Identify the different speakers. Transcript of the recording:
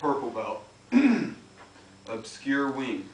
Speaker 1: purple belt. Obscure Wing.